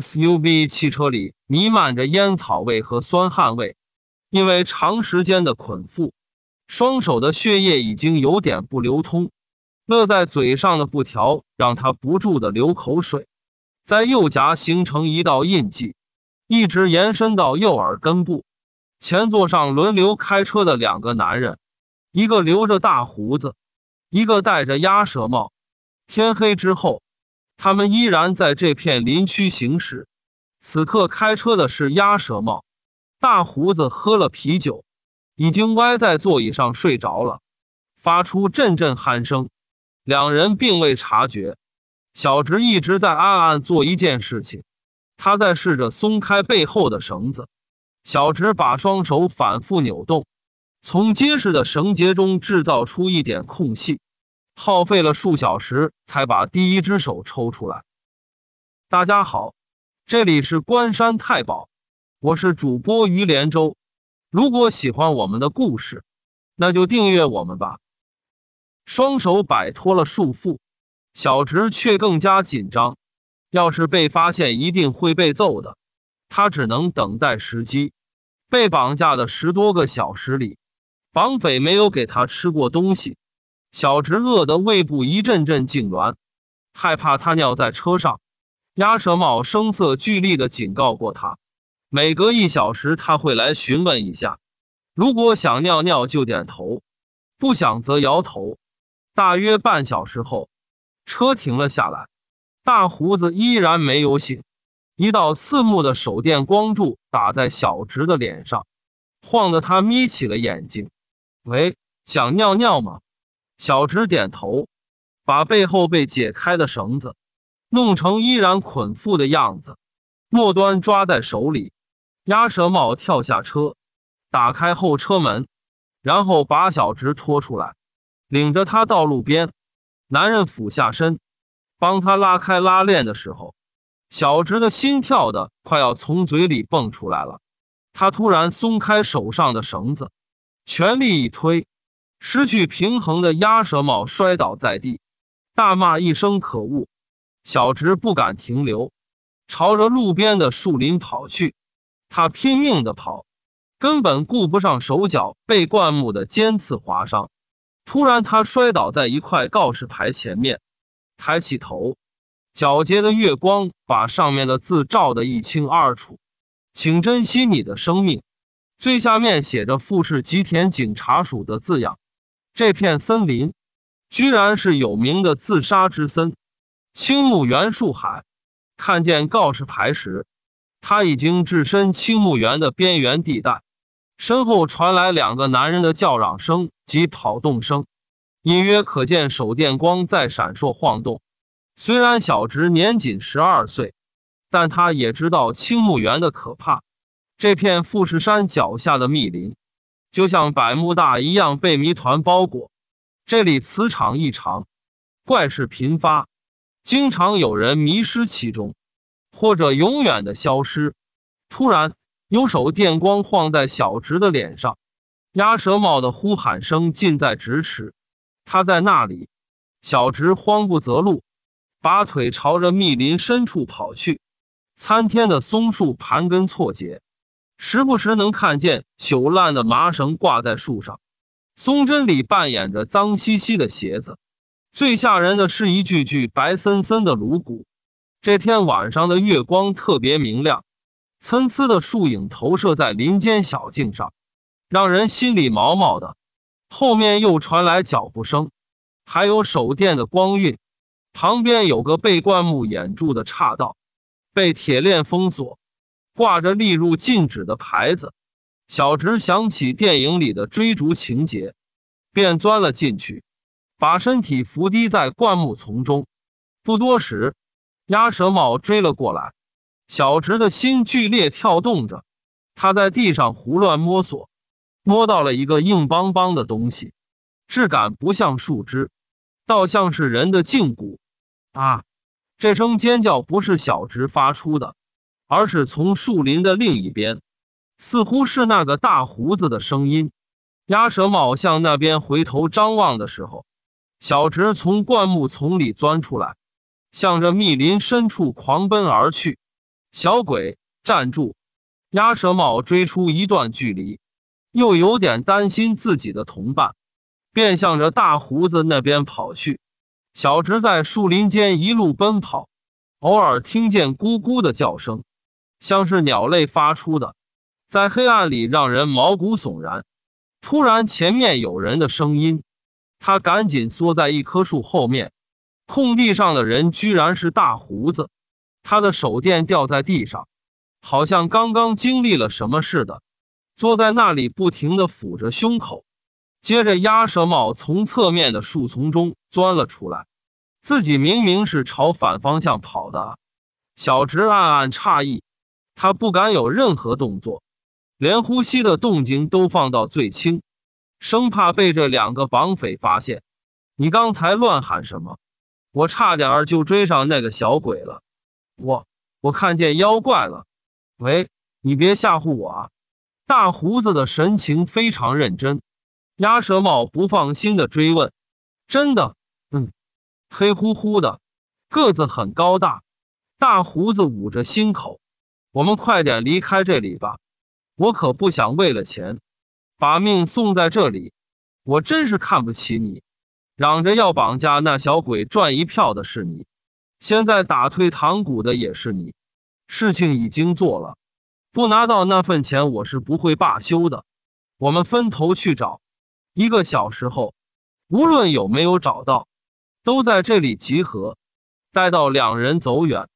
SUV 汽车里弥漫着烟草味和酸汗味，因为长时间的捆缚，双手的血液已经有点不流通。勒在嘴上的布条让他不住的流口水，在右颊形成一道印记，一直延伸到右耳根部。前座上轮流开车的两个男人，一个留着大胡子，一个戴着鸭舌帽。天黑之后，他们依然在这片林区行驶。此刻开车的是鸭舌帽，大胡子喝了啤酒，已经歪在座椅上睡着了，发出阵阵鼾声。两人并未察觉，小直一直在暗暗做一件事情，他在试着松开背后的绳子。小直把双手反复扭动，从结实的绳结中制造出一点空隙，耗费了数小时才把第一只手抽出来。大家好，这里是关山太保，我是主播于连州。如果喜欢我们的故事，那就订阅我们吧。双手摆脱了束缚，小直却更加紧张。要是被发现，一定会被揍的。他只能等待时机。被绑架的十多个小时里，绑匪没有给他吃过东西，小直饿得胃部一阵阵痉挛，害怕他尿在车上。鸭舌帽声色俱厉地警告过他，每隔一小时他会来询问一下，如果想尿尿就点头，不想则摇头。大约半小时后，车停了下来，大胡子依然没有醒。一道刺目的手电光柱打在小直的脸上，晃得他眯起了眼睛。喂，想尿尿吗？小直点头，把背后被解开的绳子弄成依然捆缚的样子，末端抓在手里。鸭舌帽跳下车，打开后车门，然后把小直拖出来，领着他到路边。男人俯下身，帮他拉开拉链的时候。小直的心跳的快要从嘴里蹦出来了，他突然松开手上的绳子，全力一推，失去平衡的鸭舌帽摔倒在地，大骂一声可恶。小直不敢停留，朝着路边的树林跑去。他拼命的跑，根本顾不上手脚被灌木的尖刺划伤。突然，他摔倒在一块告示牌前面，抬起头。皎洁的月光把上面的字照得一清二楚，请珍惜你的生命。最下面写着富士吉田警察署的字样。这片森林居然是有名的自杀之森青木原树海。看见告示牌时，他已经置身青木原的边缘地带。身后传来两个男人的叫嚷声及跑动声，隐约可见手电光在闪烁晃动。虽然小直年仅十二岁，但他也知道青木原的可怕。这片富士山脚下的密林，就像百慕大一样被谜团包裹。这里磁场异常，怪事频发，经常有人迷失其中，或者永远的消失。突然，有手电光晃在小直的脸上，鸭舌帽的呼喊声近在咫尺。他在那里，小直慌不择路。把腿朝着密林深处跑去，参天的松树盘根错节，时不时能看见朽烂的麻绳挂在树上，松针里扮演着脏兮兮的鞋子。最吓人的是一具具白森森的颅骨。这天晚上的月光特别明亮，参差的树影投射在林间小径上，让人心里毛毛的。后面又传来脚步声，还有手电的光晕。旁边有个被灌木掩住的岔道，被铁链封锁，挂着立入禁止的牌子。小直想起电影里的追逐情节，便钻了进去，把身体伏低在灌木丛中。不多时，鸭舌帽追了过来。小直的心剧烈跳动着，他在地上胡乱摸索，摸到了一个硬邦邦的东西，质感不像树枝，倒像是人的胫骨。啊！这声尖叫不是小直发出的，而是从树林的另一边，似乎是那个大胡子的声音。鸭舌帽向那边回头张望的时候，小直从灌木丛里钻出来，向着密林深处狂奔而去。小鬼，站住！鸭舌帽追出一段距离，又有点担心自己的同伴，便向着大胡子那边跑去。小直在树林间一路奔跑，偶尔听见咕咕的叫声，像是鸟类发出的，在黑暗里让人毛骨悚然。突然，前面有人的声音，他赶紧缩在一棵树后面。空地上的人居然是大胡子，他的手电掉在地上，好像刚刚经历了什么似的，坐在那里不停的抚着胸口。接着，鸭舌帽从侧面的树丛中钻了出来，自己明明是朝反方向跑的。小直暗暗诧异，他不敢有任何动作。连呼吸的动静都放到最轻，生怕被这两个绑匪发现。你刚才乱喊什么？我差点就追上那个小鬼了。我我看见妖怪了。喂，你别吓唬我啊！大胡子的神情非常认真。鸭舌帽不放心的追问：“真的？嗯，黑乎乎的，个子很高大。”大胡子捂着心口：“我们快点离开这里吧。”我可不想为了钱把命送在这里，我真是看不起你！嚷着要绑架那小鬼赚一票的是你，现在打退堂鼓的也是你。事情已经做了，不拿到那份钱，我是不会罢休的。我们分头去找，一个小时后，无论有没有找到，都在这里集合。待到两人走远，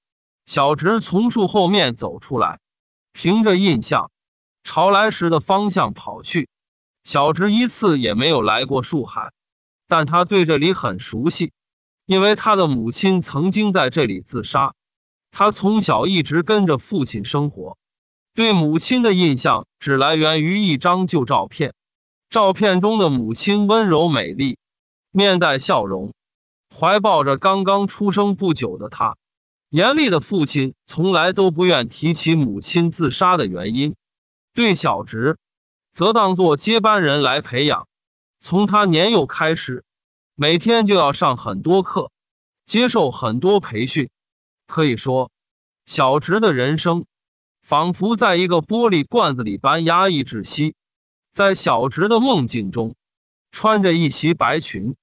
小直从树后面走出来，凭着印象。朝来时的方向跑去。小直一次也没有来过树海，但他对这里很熟悉，因为他的母亲曾经在这里自杀。他从小一直跟着父亲生活，对母亲的印象只来源于一张旧照片。照片中的母亲温柔美丽，面带笑容，怀抱着刚刚出生不久的他。严厉的父亲从来都不愿提起母亲自杀的原因。对小直，则当做接班人来培养。从他年幼开始，每天就要上很多课，接受很多培训。可以说，小直的人生仿佛在一个玻璃罐子里般压抑窒息。在小直的梦境中，穿着一袭白裙，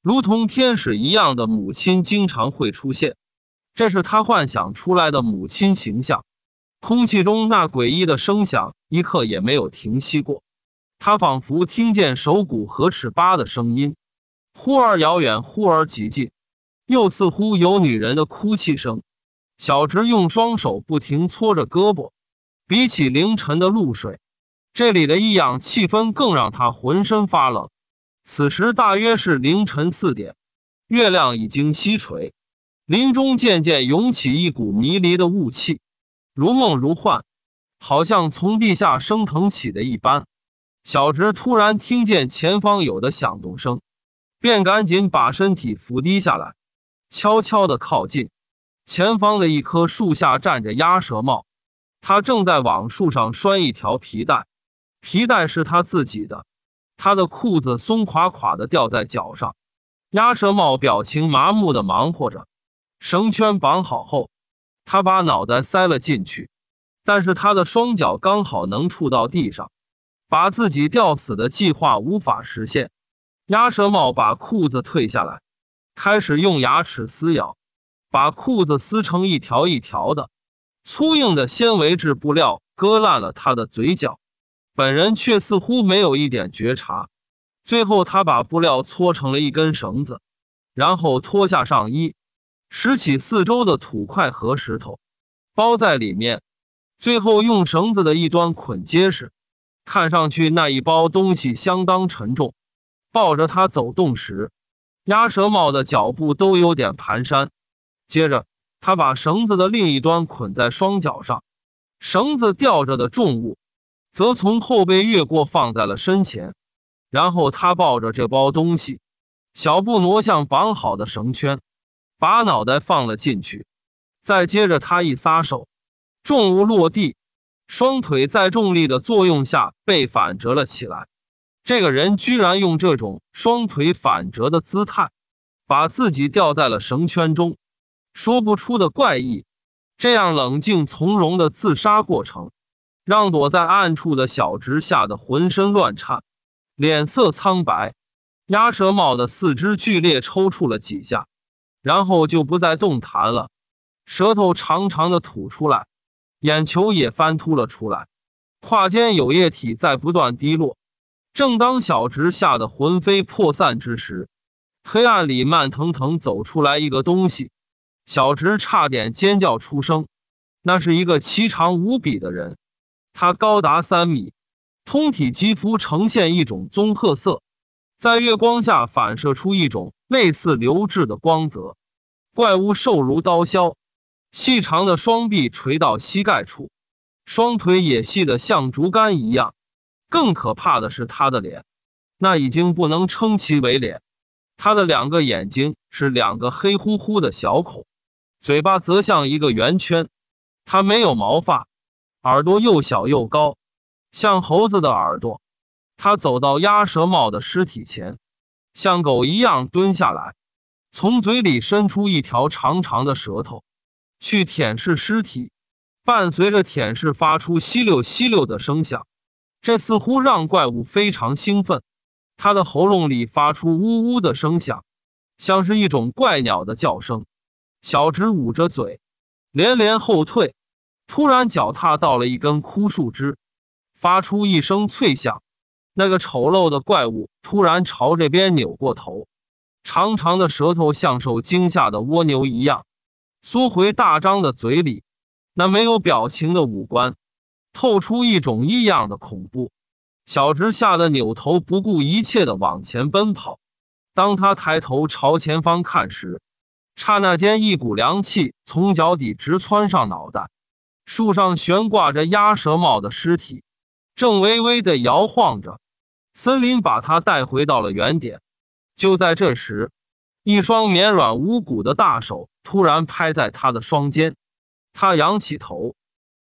如同天使一样的母亲经常会出现。这是他幻想出来的母亲形象。空气中那诡异的声响一刻也没有停息过，他仿佛听见手鼓和尺八的声音，忽而遥远，忽而极近，又似乎有女人的哭泣声。小直用双手不停搓着胳膊，比起凌晨的露水，这里的异样气氛更让他浑身发冷。此时大约是凌晨四点，月亮已经西垂，林中渐渐涌起一股迷离的雾气。如梦如幻，好像从地下升腾起的一般。小直突然听见前方有的响动声，便赶紧把身体伏低下来，悄悄地靠近。前方的一棵树下站着鸭舌帽，他正在往树上拴一条皮带，皮带是他自己的。他的裤子松垮垮的掉在脚上，鸭舌帽表情麻木的忙活着。绳圈绑好后。他把脑袋塞了进去，但是他的双脚刚好能触到地上，把自己吊死的计划无法实现。鸭舌帽把裤子退下来，开始用牙齿撕咬，把裤子撕成一条一条的。粗硬的纤维质布料割烂了他的嘴角，本人却似乎没有一点觉察。最后，他把布料搓成了一根绳子，然后脱下上衣。拾起四周的土块和石头，包在里面，最后用绳子的一端捆结实。看上去那一包东西相当沉重，抱着它走动时，鸭舌帽的脚步都有点蹒跚。接着，他把绳子的另一端捆在双脚上，绳子吊着的重物则从后背越过放在了身前。然后他抱着这包东西，小步挪向绑好的绳圈。把脑袋放了进去，再接着他一撒手，重物落地，双腿在重力的作用下被反折了起来。这个人居然用这种双腿反折的姿态，把自己吊在了绳圈中，说不出的怪异。这样冷静从容的自杀过程，让躲在暗处的小直吓得浑身乱颤，脸色苍白。鸭舌帽的四肢剧烈抽搐了几下，然后就不再动弹了，舌头长长的吐出来，眼球也翻凸了出来，胯间有液体在不断滴落。正当小直吓得魂飞魄散之时，黑暗里慢腾腾走出来一个东西。小直差点尖叫出声，那是一个奇长无比的人，他高达三米，通体肌肤呈现一种棕褐色，在月光下反射出一种类似流质的光泽。怪物瘦如刀削，细长的双臂垂到膝盖处，双腿也细得像竹竿一样。更可怕的是他的脸，那已经不能称其为脸，他的两个眼睛是两个黑乎乎的小孔。嘴巴则像一个圆圈，它没有毛发，耳朵又小又高，像猴子的耳朵。他走到鸭舌帽的尸体前，像狗一样蹲下来，从嘴里伸出一条长长的舌头，去舔舐尸体，伴随着舔舐发出吸溜吸溜的声响。这似乎让怪物非常兴奋，它的喉咙里发出呜呜的声响，像是一种怪鸟的叫声。小直捂着嘴，连连后退。突然，脚踏到了一根枯树枝，发出一声脆响。那个丑陋的怪物突然朝这边扭过头，长长的舌头像受惊吓的蜗牛一样缩回大张的嘴里。那没有表情的五官透出一种异样的恐怖。小直吓得扭头，不顾一切的往前奔跑。当他抬头朝前方看时，刹那间，一股凉气从脚底直窜上脑袋。树上悬挂着鸭舌帽的尸体，正微微的摇晃着。森林把他带回到了原点。就在这时，一双绵软无骨的大手突然拍在他的双肩。他仰起头，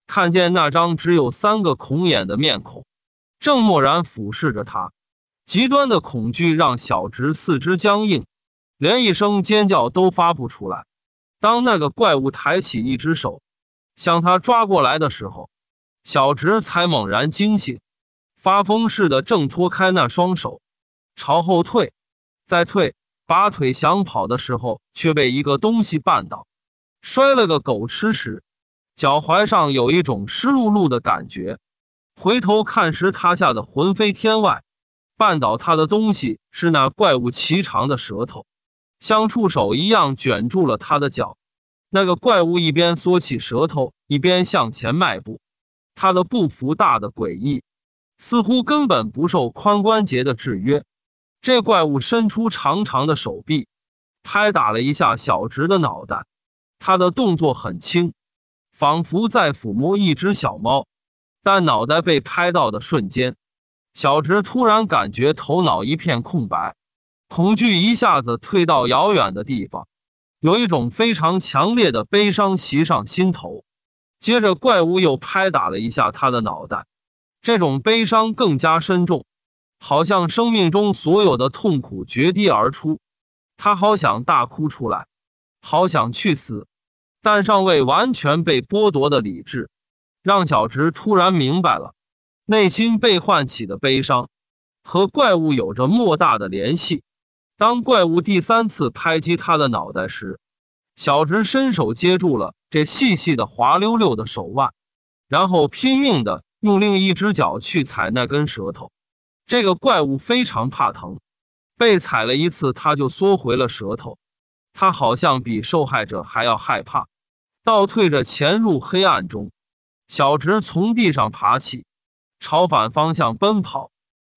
看见那张只有三个孔眼的面孔，正漠然俯视着他。极端的恐惧让小直四肢僵硬。连一声尖叫都发不出来。当那个怪物抬起一只手向他抓过来的时候，小直才猛然惊醒，发疯似的挣脱开那双手，朝后退，再退，拔腿想跑的时候，却被一个东西绊倒，摔了个狗吃屎，脚踝上有一种湿漉漉的感觉。回头看时，他吓得魂飞天外。绊倒他的东西是那怪物奇长的舌头。像触手一样卷住了他的脚，那个怪物一边缩起舌头，一边向前迈步。他的步幅大的诡异，似乎根本不受髋关节的制约。这怪物伸出长长的手臂，拍打了一下小直的脑袋。他的动作很轻，仿佛在抚摸一只小猫。但脑袋被拍到的瞬间，小直突然感觉头脑一片空白。恐惧一下子退到遥远的地方，有一种非常强烈的悲伤袭上心头。接着，怪物又拍打了一下他的脑袋，这种悲伤更加深重，好像生命中所有的痛苦决堤而出。他好想大哭出来，好想去死，但尚未完全被剥夺的理智，让小直突然明白了，内心被唤起的悲伤。和怪物有着莫大的联系。当怪物第三次拍击他的脑袋时，小直伸手接住了这细细的、滑溜溜的手腕，然后拼命的用另一只脚去踩那根舌头。这个怪物非常怕疼，被踩了一次，他就缩回了舌头。他好像比受害者还要害怕，倒退着潜入黑暗中。小直从地上爬起，朝反方向奔跑。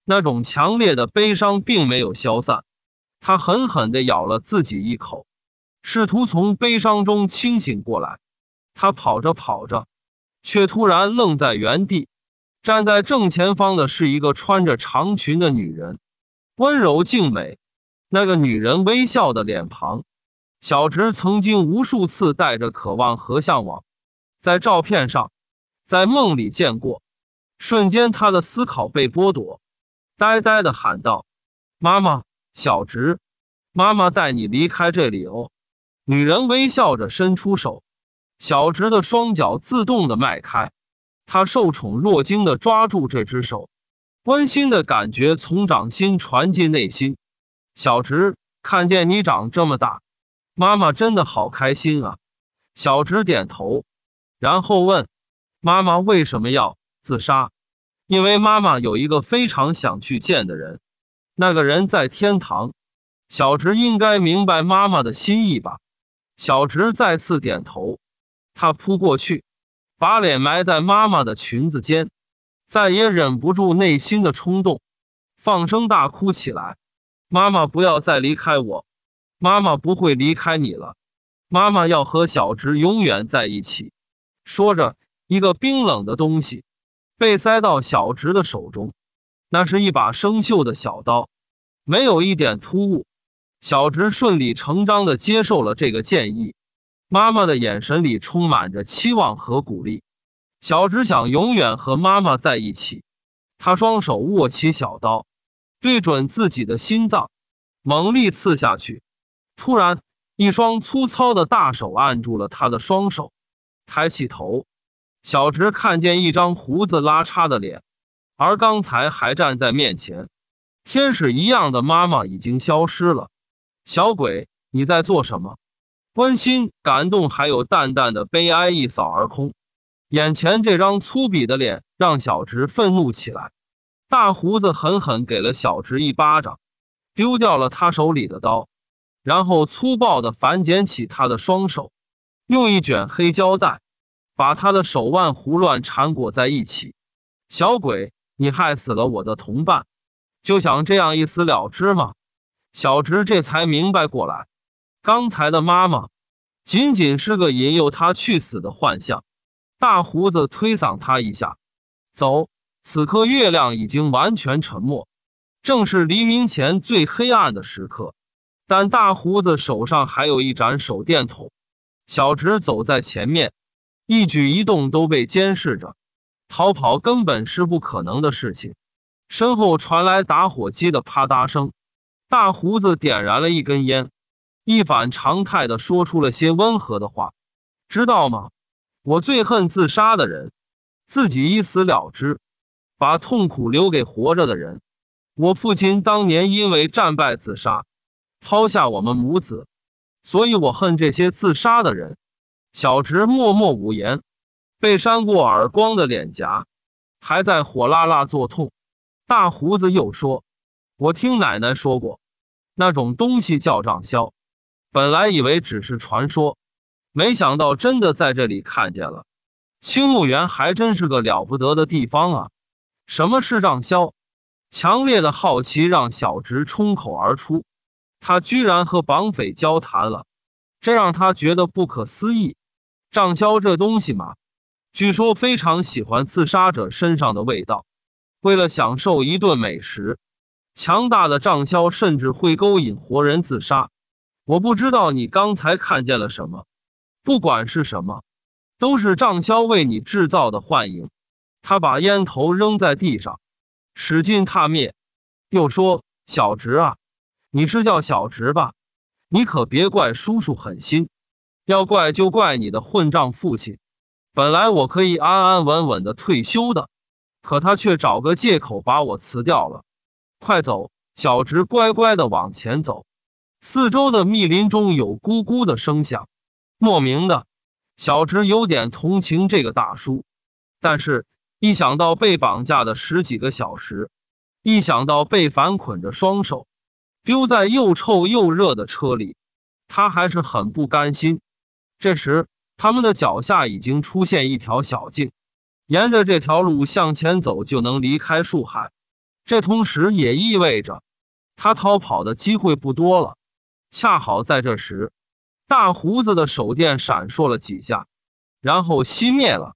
那种强烈的悲伤并没有消散。他狠狠地咬了自己一口，试图从悲伤中清醒过来。他跑着跑着，却突然愣在原地。站在正前方的是一个穿着长裙的女人，温柔静美。那个女人微笑的脸庞，小直曾经无数次带着渴望和向往，在照片上，在梦里见过。瞬间，他的思考被剥夺，呆呆的喊道：“妈妈。”小直，妈妈带你离开这里哦。女人微笑着伸出手，小直的双脚自动的迈开，他受宠若惊的抓住这只手，温馨的感觉从掌心传进内心。小直看见你长这么大，妈妈真的好开心啊！小直点头，然后问妈妈为什么要自杀？因为妈妈有一个非常想去见的人，那个人在天堂。小直应该明白妈妈的心意吧？小直再次点头。他扑过去，把脸埋在妈妈的裙子间，再也忍不住内心的冲动，放声大哭起来。妈妈，不要再离开我！妈妈不会离开你了。妈妈要和小直永远在一起。说着，一个冰冷的东西被塞到小直的手中，那是一把生锈的小刀，没有一点突兀。小直顺理成章的接受了这个建议。妈妈的眼神里充满着期望和鼓励。小直想永远和妈妈在一起。他双手握起小刀。对准自己的心脏，猛力刺下去。突然，一双粗糙的大手按住了他的双手。抬起头，小直看见一张胡子拉碴的脸，而刚才还站在面前，天使一样的妈妈已经消失了。小鬼，你在做什么？温馨、感动，还有淡淡的悲哀一扫而空。眼前这张粗鄙的脸让小直愤怒起来。大胡子狠狠给了小直一巴掌，丢掉了他手里的刀，然后粗暴地反剪起他的双手，用一卷黑胶带把他的手腕胡乱缠裹在一起。小鬼，你害死了我的同伴，就想这样一死了之吗？小直这才明白过来，刚才的妈妈仅仅是个引诱他去死的幻象。大胡子推搡他一下，走。此刻月亮已经完全沉没，正是黎明前最黑暗的时刻。但大胡子手上还有一盏手电筒。小直走在前面，一举一动都被监视着，逃跑根本是不可能的事情。身后传来打火机的啪嗒声，大胡子点燃了一根烟，一反常态的说出了些温和的话：“知道吗？我最恨自杀的人，自己一死了之。”把痛苦留给活着的人。我父亲当年因为战败自杀，抛下我们母子，所以我恨这些自杀的人。小直默默无言，被扇过耳光的脸颊还在火辣辣作痛。大胡子又说：“我听奶奶说过，那种东西叫账销。本来以为只是传说，没想到真的在这里看见了。青木园还真是个了不得的地方啊！”什么是账销？强烈的好奇让小直冲口而出。他居然和绑匪交谈了，这让他觉得不可思议。账销这东西嘛，据说非常喜欢自杀者身上的味道。为了享受一顿美食，强大的账销甚至会勾引活人自杀。我不知道你刚才看见了什么，不管是什么，都是账销为你制造的幻影。他把烟头扔在地上，使劲踏灭，又说：“小直啊，你是叫小直吧？你可别怪叔叔狠心，要怪就怪你的混账父亲。本来我可以安安稳稳的退休的，可他却找个借口把我辞掉了。快走！”小直乖乖的往前走，四周的密林中有咕咕的声响，莫名的，小直有点同情这个大叔，但是。一想到被绑架的十几个小时，一想到被反捆着双手丢在又臭又热的车里，他还是很不甘心。这时，他们的脚下已经出现一条小径，沿着这条路向前走就能离开树海。这同时也意味着他逃跑的机会不多了。恰好在这时，大胡子的手电闪烁了几下，然后熄灭了。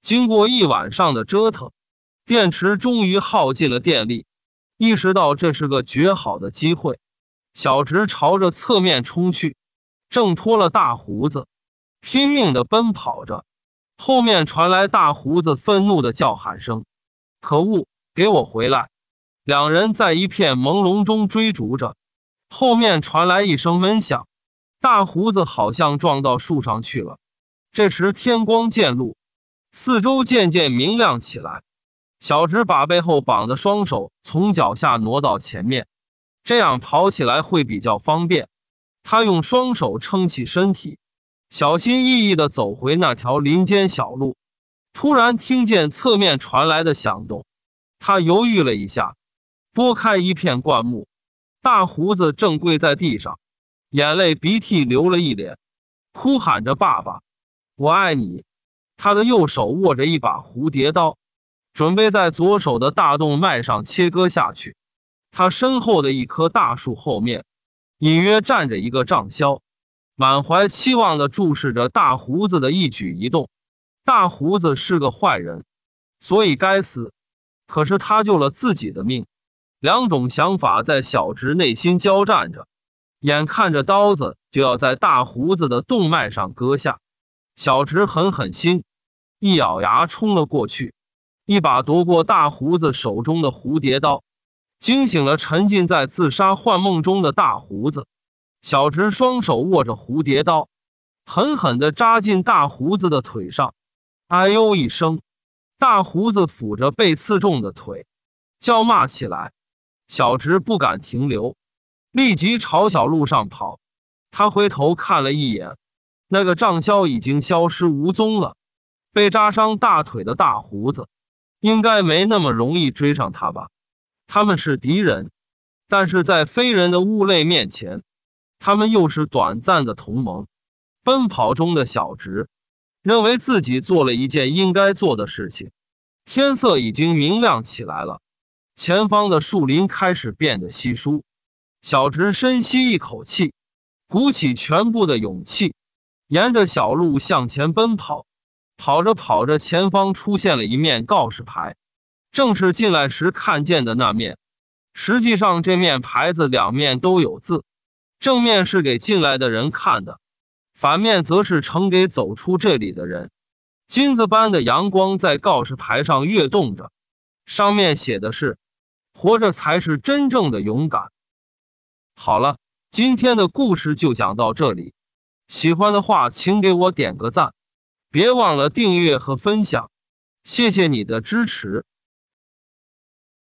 经过一晚上的折腾，电池终于耗尽了电力。意识到这是个绝好的机会，小直朝着侧面冲去，挣脱了大胡子，拼命的奔跑着。后面传来大胡子愤怒的叫喊声：“可恶，给我回来！”两人在一片朦胧中追逐着，后面传来一声闷响，大胡子好像撞到树上去了。这时天光渐露，四周渐渐明亮起来。小直把背后绑的双手从脚下挪到前面，这样跑起来会比较方便。他用双手撑起身体，小心翼翼地走回那条林间小路。突然听见侧面传来的响动，他犹豫了一下，拨开一片灌木，大胡子正跪在地上，眼泪鼻涕流了一脸，哭喊着：“爸爸，我爱你！”他的右手握着一把蝴蝶刀，准备在左手的大动脉上切割下去。他身后的一棵大树后面，隐约站着一个帐枭，满怀期望地注视着大胡子的一举一动。大胡子是个坏人，所以该死。可是他救了自己的命，两种想法在小直内心交战着。眼看着刀子就要在大胡子的动脉上割下，小直狠狠心，一咬牙冲了过去，一把夺过大胡子手中的蝴蝶刀，惊醒了沉浸在自杀幻梦中的大胡子。小直双手握着蝴蝶刀，狠狠地扎进大胡子的腿上。哎呦一声，大胡子抚着被刺中的腿，叫骂起来。小直不敢停留，立即朝小路上跑。他回头看了一眼，那个丈枭已经消失无踪了。被扎伤大腿的大胡子，应该没那么容易追上他吧？他们是敌人，但是在非人的物类面前，他们又是短暂的同盟。奔跑中的小直。认为自己做了一件应该做的事情。天色已经明亮起来了，前方的树林开始变得稀疏。小直深吸一口气，鼓起全部的勇气，沿着小路向前奔跑。跑着跑着，前方出现了一面告示牌，正是进来时看见的那面。实际上，这面牌子两面都有字，正面是给进来的人看的。反面则是呈给走出这里的人。金子般的阳光在告示牌上跃动着，上面写的是：“活着才是真正的勇敢。”好了，今天的故事就讲到这里。喜欢的话，请给我点个赞，别忘了订阅和分享，谢谢你的支持。